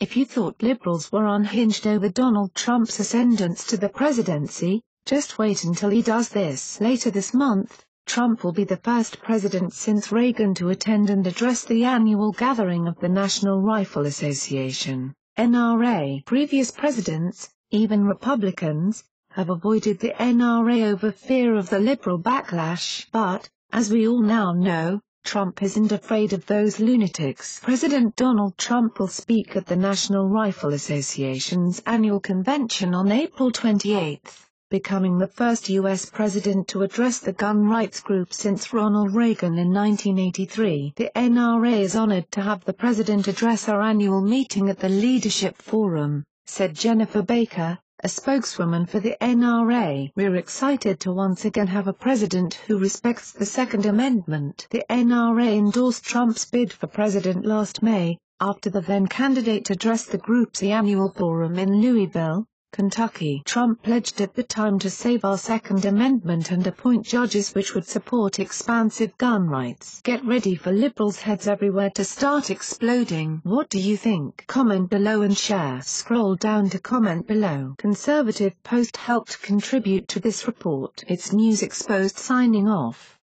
if you thought liberals were unhinged over Donald Trump's ascendance to the presidency, just wait until he does this. Later this month, Trump will be the first president since Reagan to attend and address the annual gathering of the National Rifle Association, NRA. Previous presidents, even Republicans, have avoided the NRA over fear of the liberal backlash. But, as we all now know, Trump isn't afraid of those lunatics. President Donald Trump will speak at the National Rifle Association's annual convention on April 28, becoming the first U.S. president to address the gun rights group since Ronald Reagan in 1983. The NRA is honored to have the president address our annual meeting at the Leadership Forum, said Jennifer Baker, a spokeswoman for the NRA. We're excited to once again have a president who respects the Second Amendment. The NRA endorsed Trump's bid for president last May, after the then candidate addressed the group's annual forum in Louisville, Kentucky. Trump pledged at the time to save our Second Amendment and appoint judges which would support expansive gun rights. Get ready for liberals' heads everywhere to start exploding. What do you think? Comment below and share. Scroll down to comment below. Conservative Post helped contribute to this report. It's News Exposed signing off.